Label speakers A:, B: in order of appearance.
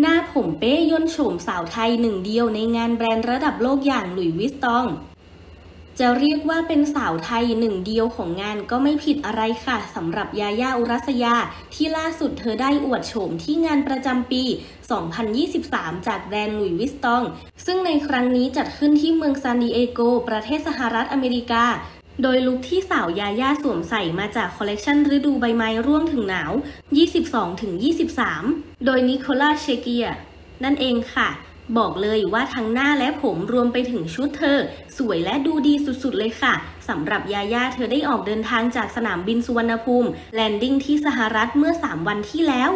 A: หน้าผมเป๊ะยลโฉมสาวไทยหนึ่งเดียวในงานแบรนด์ระดับโลกอย่างหลุยส์ วิตตอง จะเรียกว่าเป็นสาวไทยหนึ่งเดียวของงานก็ไม่ผิดอะไรค่ะสำหรับญาญ่าอุรัสยา ที่ล่าสุดเธอได้อวดโฉมที่งานประจำปี 2023 จากแบรนด์หลุยส์ วิตตอง ซึ่งในครั้งนี้จัดขึ้นที่เมืองซานดิเอโก ประเทศสหรัฐอเมริกา โดยลุคที่สาวญาญ่าสวมใส่มาจากคอลเลกชันฤดูใบไม้ร่วงถึงหนาว 22-23 โดยนิโคลัสเชสกิแยร์นั่นเองค่ะ บอกเลยว่าทั้งหน้าและผมรวมไปถึงชุดเธอ สวยและดูดีสุดๆเลยค่ะสำหรับญาญ่าเธอได้ออกเดินทางจากสนามบินสุวรรณภูมิ landing ที่สหรัฐเมื่อ 3 วันที่แล้ว